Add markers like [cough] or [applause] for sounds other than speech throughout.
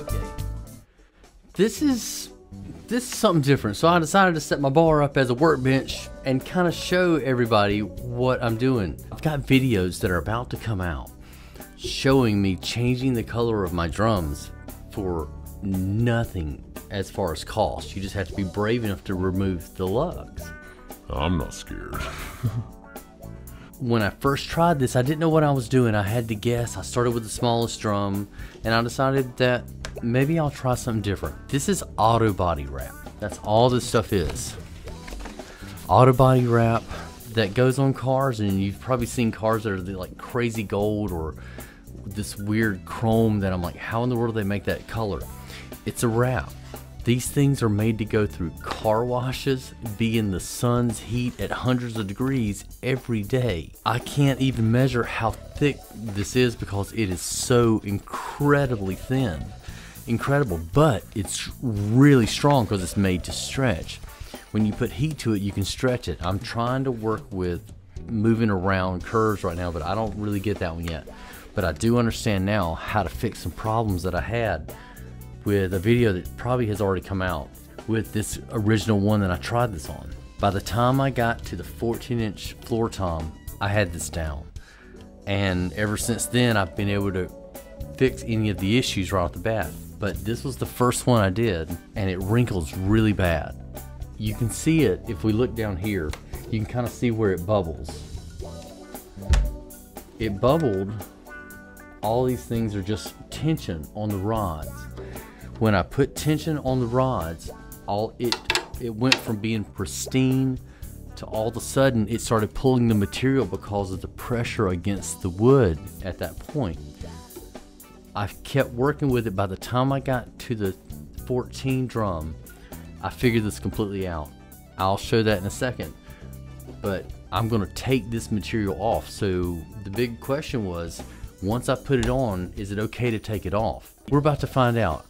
Okay. This is this is something different. So I decided to set my bar up as a workbench and kind of show everybody what I'm doing. I've got videos that are about to come out showing me changing the color of my drums for nothing as far as cost. You just have to be brave enough to remove the lugs. I'm not scared. [laughs] when I first tried this, I didn't know what I was doing. I had to guess. I started with the smallest drum, and I decided that maybe I'll try something different. This is auto body wrap. That's all this stuff is. Auto body wrap that goes on cars, and you've probably seen cars that are like crazy gold or this weird chrome that I'm like, how in the world do they make that color? It's a wrap. These things are made to go through car washes, be in the sun's heat at hundreds of degrees every day. I can't even measure how thick this is because it is so incredibly thin. Incredible, but it's really strong because it's made to stretch. When you put heat to it, you can stretch it. I'm trying to work with moving around curves right now, but I don't really get that one yet. But I do understand now how to fix some problems that I had with a video that probably has already come out with this original one that I tried this on. By the time I got to the 14 inch floor tom, I had this down. And ever since then, I've been able to fix any of the issues right off the bat. But this was the first one I did, and it wrinkles really bad. You can see it if we look down here, you can kind of see where it bubbles. It bubbled, all these things are just tension on the rods when I put tension on the rods, all it it went from being pristine to all of a sudden it started pulling the material because of the pressure against the wood at that point. I kept working with it by the time I got to the 14 drum, I figured this completely out. I'll show that in a second. But I'm going to take this material off. So the big question was, once I put it on, is it okay to take it off? We're about to find out.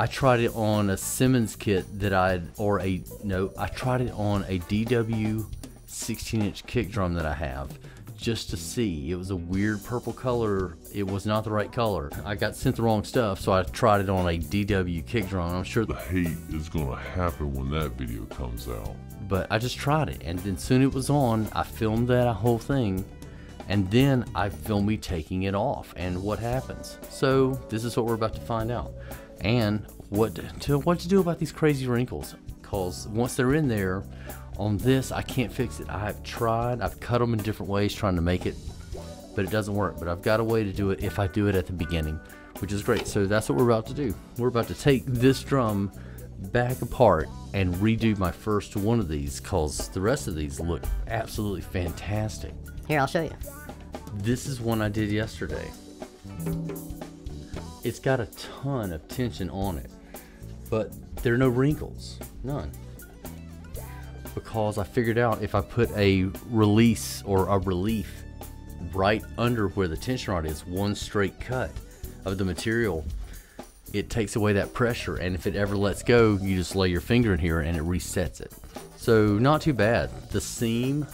I tried it on a Simmons kit that I or a no, I tried it on a DW 16 inch kick drum that I have just to see. It was a weird purple color. It was not the right color. I got sent the wrong stuff, so I tried it on a DW kick drum. I'm sure the hate is gonna happen when that video comes out. But I just tried it, and then soon it was on. I filmed that whole thing, and then I filmed me taking it off, and what happens. So this is what we're about to find out. And what to what to do about these crazy wrinkles. Because once they're in there on this I can't fix it. I've tried I've cut them in different ways trying to make it but it doesn't work. But I've got a way to do it if I do it at the beginning which is great. So that's what we're about to do. We're about to take this drum back apart and redo my first one of these because the rest of these look absolutely fantastic here I'll show you this is one I did yesterday it's got a ton of tension on it, but there are no wrinkles, none. Because I figured out if I put a release or a relief right under where the tension rod is, one straight cut of the material, it takes away that pressure. And if it ever lets go, you just lay your finger in here and it resets it. So not too bad. The seam,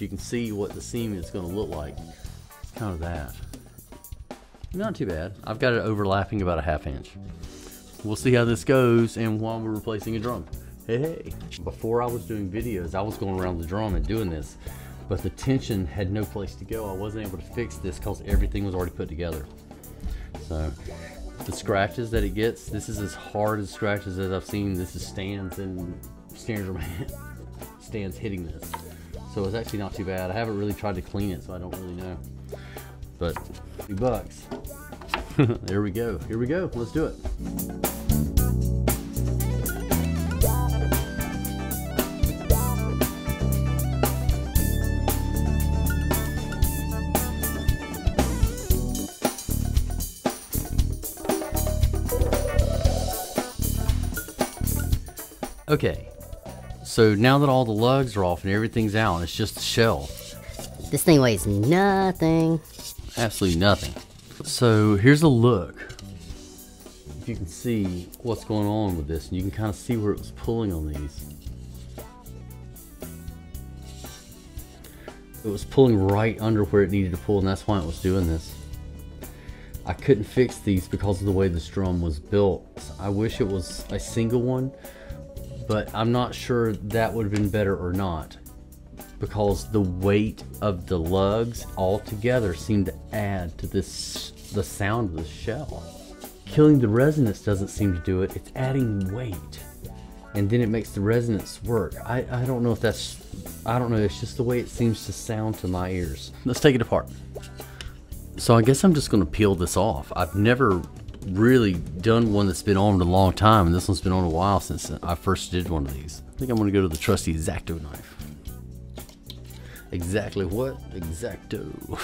you can see what the seam is going to look like, it's kind of that. Not too bad. I've got it overlapping about a half inch. We'll see how this goes and while we're replacing a drum. Hey, hey. Before I was doing videos, I was going around the drum and doing this, but the tension had no place to go. I wasn't able to fix this because everything was already put together. So the scratches that it gets, this is as hard as scratches as I've seen. This is stands and stands, [laughs] stands hitting this. So it's actually not too bad. I haven't really tried to clean it, so I don't really know. But, bucks. [laughs] there we go. Here we go. Let's do it. Okay, so now that all the lugs are off and everything's out, it's just the shell. This thing weighs nothing. Absolutely nothing. So here's a look. If you can see what's going on with this, and you can kind of see where it was pulling on these. It was pulling right under where it needed to pull and that's why it was doing this. I couldn't fix these because of the way this drum was built. I wish it was a single one, but I'm not sure that would have been better or not because the weight of the lugs all together seem to add to this the sound of the shell. Killing the resonance doesn't seem to do it, it's adding weight. And then it makes the resonance work. I, I don't know if that's, I don't know, it's just the way it seems to sound to my ears. Let's take it apart. So I guess I'm just going to peel this off. I've never really done one that's been on a long time, and this one's been on a while since I first did one of these. I think I'm to go to the trusty X-Acto knife. Exactly what? Exacto.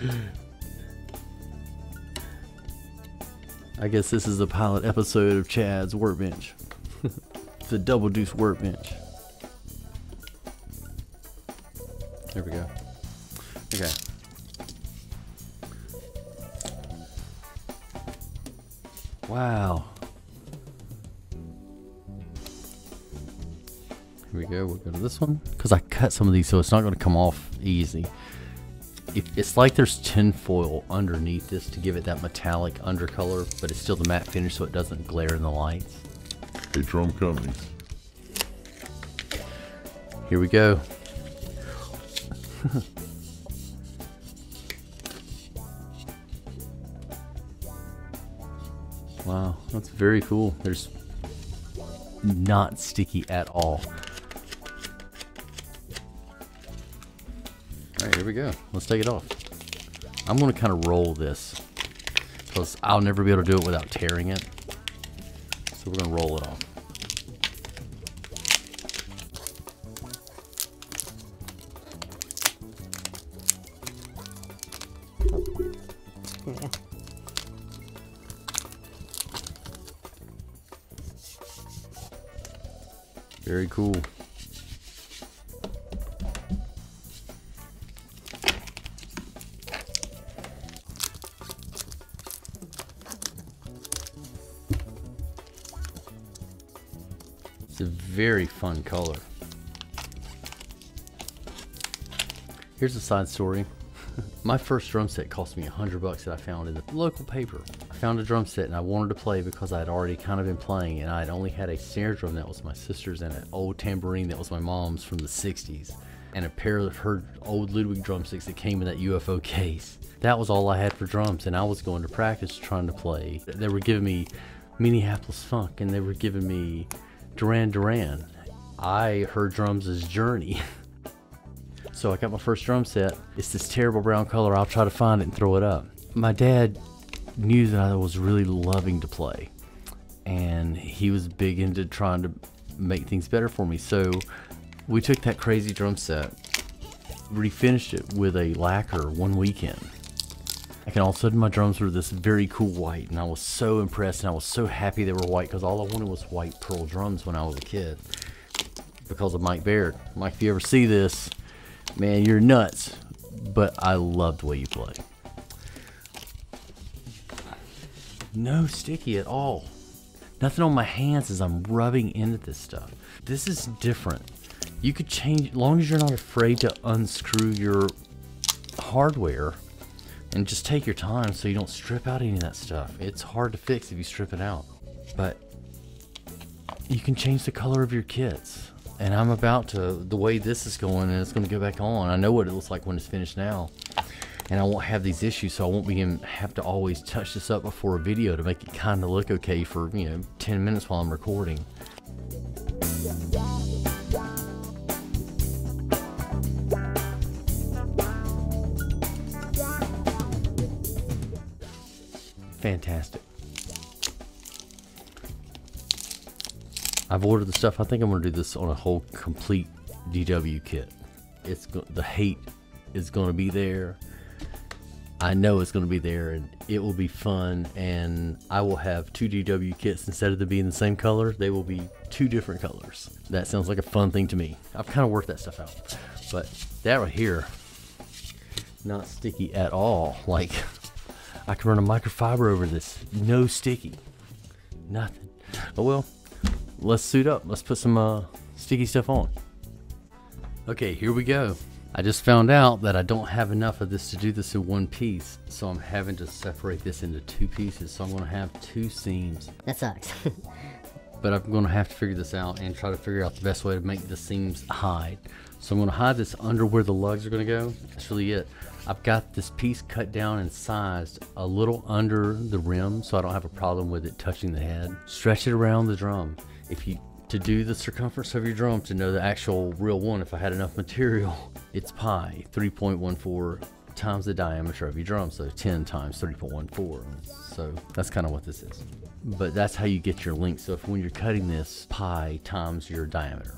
[laughs] I guess this is a pilot episode of Chad's Workbench. [laughs] the Double Deuce Workbench. There we go. Okay. Wow. Here we go. We'll go to this one because I cut some of these, so it's not going to come off easy. If, it's like there's tinfoil underneath this to give it that metallic undercolor, but it's still the matte finish, so it doesn't glare in the lights. Hey, drum companies. Here we go. [laughs] wow, that's very cool. There's not sticky at all. Alright, here we go. Let's take it off. I'm to kind of roll this because I'll never be able to do it without tearing it. So we're to roll it off. Cool. It's a very fun color. Here's a side story. [laughs] My first drum set cost me a hundred bucks that I found in the local paper. Found a drum set and I wanted to play because I had already kind of been playing and I had only had a snare drum that was my sister's and an old tambourine that was my mom's from the 60s and a pair of her old Ludwig drumsticks that came in that UFO case. That was all I had for drums and I was going to practice trying to play. They were giving me Minneapolis Funk and they were giving me Duran Duran. I heard drums as Journey. [laughs] So I got my first drum set. It's this terrible brown color. I'll try to find it and throw it up. My dad knew that I was really loving to play, and he was big into trying to make things better for me. So we took that crazy drum set, refinished it with a lacquer one weekend. And all of a sudden my drums were this very cool white and I was so impressed and I was so happy they were white because all I wanted was white pearl drums when I was a kid because of Mike Baird. Mike, if you ever see this, man, you're nuts, but I love the way you play. No sticky at all. Nothing on my hands as I'm rubbing into this stuff. This is different. You could change, as long as you're not afraid to unscrew your hardware and just take your time so you don't strip out any of that stuff. It's hard to fix if you strip it out. But you can change the color of your kits. And I'm about to, the way this is going, and it's going to go back on. I know what it looks like when it's finished now. And I won't have these issues, so I won't be have to always touch this up before a video to make it kind of look okay for, you know, 10 minutes while I'm recording. Fantastic. I've ordered the stuff. I think I'm going to do this on a whole complete DW kit. It's the hate is going to be there. I know it's going to be there and it will be fun and I will have two DW kits instead of them being the same color they will be two different colors. That sounds like a fun thing to me. I've kind of worked that stuff out. But that right here not sticky at all. Like I can run a microfiber over this. No sticky. Nothing. Oh well let's suit up. Let's put some uh, sticky stuff on. Okay, here we go. I just found out that I don't have enough of this to do this in one piece, so I'm having to separate this into two pieces. So I'm going to have two seams, That sucks. [laughs] but I'm going to have to figure this out and try to figure out the best way to make the seams hide. So I'm going to hide this under where the lugs are going to go. That's really it. I've got this piece cut down and sized a little under the rim, so I don't have a problem with it touching the head. Stretch it around the drum. If you to do the circumference of your drum to know the actual real one, if I had enough material, [laughs] it's pi 3.14 times the diameter of your drum, so 10 times 3.14. So that's kind of what this is. But that's how you get your length. So if when you're cutting this, pi times your diameter.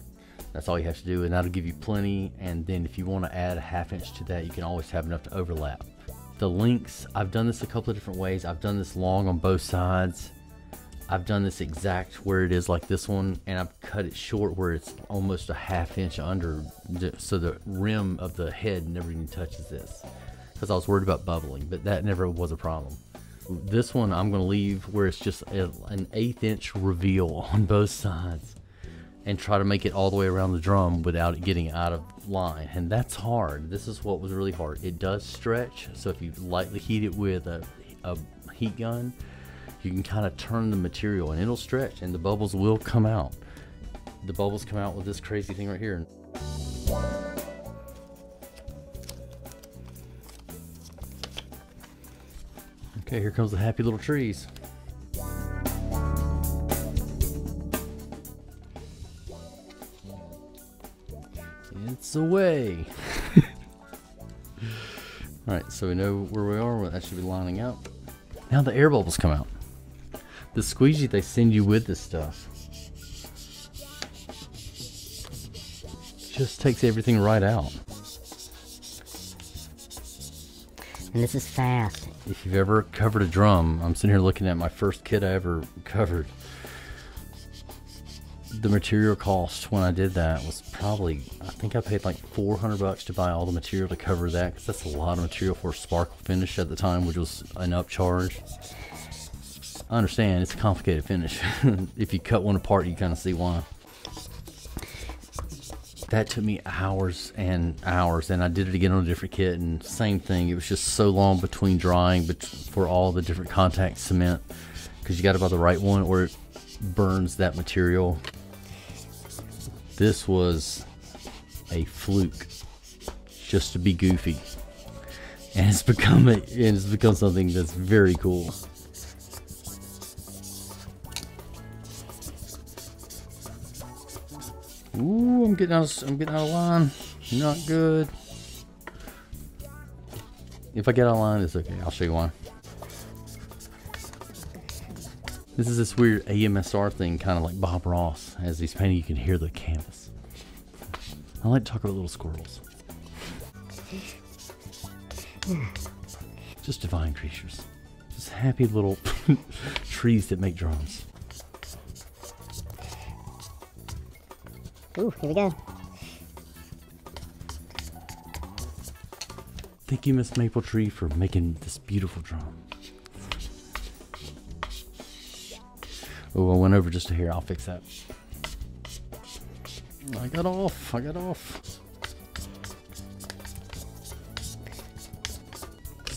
That's all you have to do, and that'll give you plenty. And then if you want to add a half inch to that, you can always have enough to overlap. The links, I've done this a couple of different ways. I've done this long on both sides. I've done this exact where it is like this one, and I've cut it short where it's almost a half inch under, so the rim of the head never even touches this. Because I was worried about bubbling, but that never was a problem. This one I'm going to leave where it's just a, an eighth inch reveal [laughs] on both sides and try to make it all the way around the drum without it getting out of line. And that's hard. This is what was really hard. It does stretch, so if you lightly heat it with a, a heat gun, you can kind of turn the material and it'll stretch and the bubbles will come out. The bubbles come out with this crazy thing right here. Okay, here comes the happy little trees. It's away. [laughs] Alright, so we know where we are. That should be lining up. Now the air bubbles come out. The squeegee they send you with this stuff just takes everything right out. and this is fast. If you've ever covered a drum, I'm sitting here looking at my first kit I ever covered. The material cost when I did that was probably, I think I paid like 400 bucks to buy all the material to cover that because that's a lot of material for a sparkle finish at the time, which was an upcharge. I understand it's a complicated finish. [laughs] if you cut one apart, you kind of see why. That took me hours and hours, and I did it again on a different kit, and same thing. It was just so long between drying but for all the different contact cement because you got to buy the right one or it burns that material. This was a fluke, just to be goofy, and it's become a, and it's become something that's very cool. Ooh, I'm getting out. Of, I'm getting out of line. Not good. If I get out of line, it's okay. I'll show you why. This is this weird AMSR thing, kind of like Bob Ross. As he's painting, you can hear the canvas. I like to talk about little squirrels. Just divine creatures. Just happy little [laughs] trees that make drums. Ooh, here we go. Thank you, Miss Maple Tree, for making this beautiful drum. Oh, I went over just to here. I'll fix that. I got off. I got off.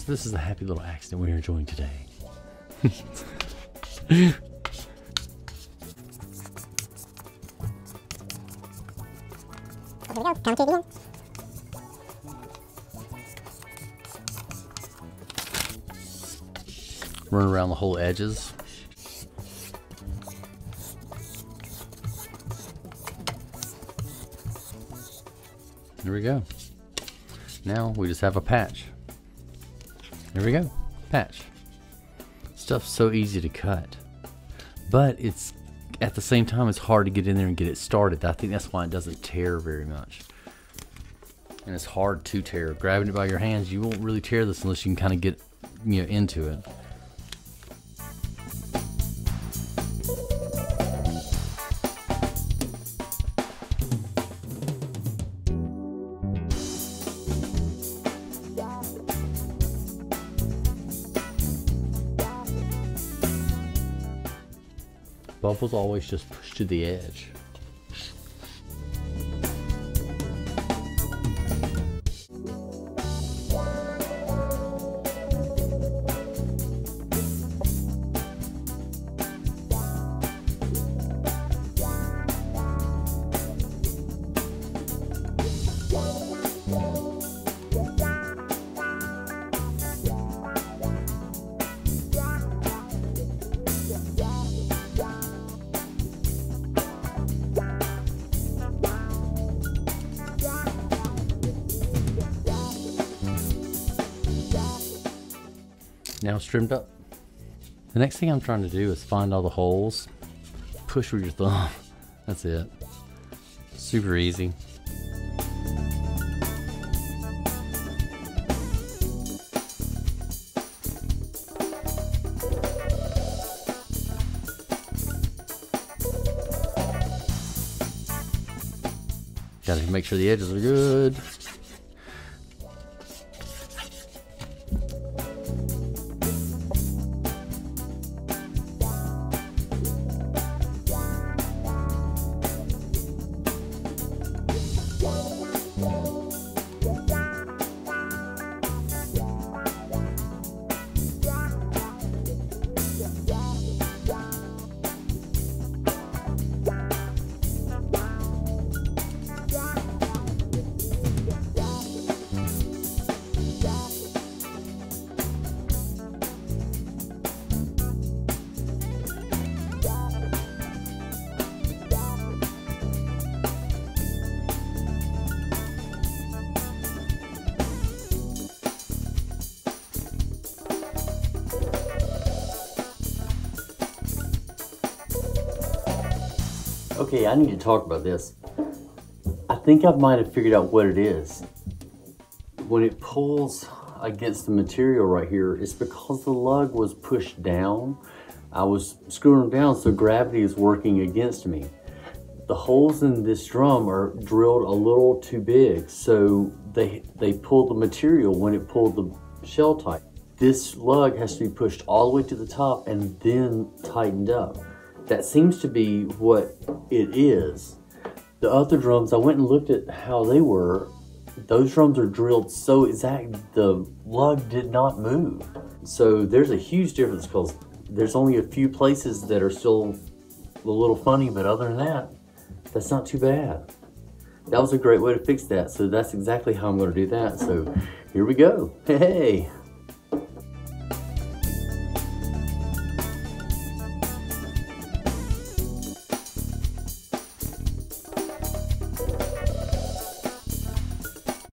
This is the happy little accident we're enjoying today. [laughs] Here we go. Count it again. Run around the whole edges. There we go. Now we just have a patch. There we go. Patch. Stuff's so easy to cut. But it's at the same time it's hard to get in there and get it started. I think that's why it doesn't tear very much. And it's hard to tear. Grabbing it by your hands, you won't really tear this unless you can kind of get you know into it. Bubbles always just push to the edge. Now trimmed up. The next thing I'm trying to do is find all the holes. Push with your thumb. [laughs] That's it. Super easy. Gotta make sure the edges are good. Okay, I need to talk about this. I think I might have figured out what it is. When it pulls against the material right here, it's because the lug was pushed down. I was screwing them down, so gravity is working against me. The holes in this drum are drilled a little too big, so they they pulled the material when it pulled the shell tight. This lug has to be pushed all the way to the top and then tightened up. That seems to be what it is. The other drums, I went and looked at how they were. Those drums are drilled so exact, the lug did not move. So there's a huge difference because there's only a few places that are still a little funny, but other than that, that's not too bad. That was a great way to fix that. So that's exactly how I'm going to do that. So here we go. [laughs] Hey.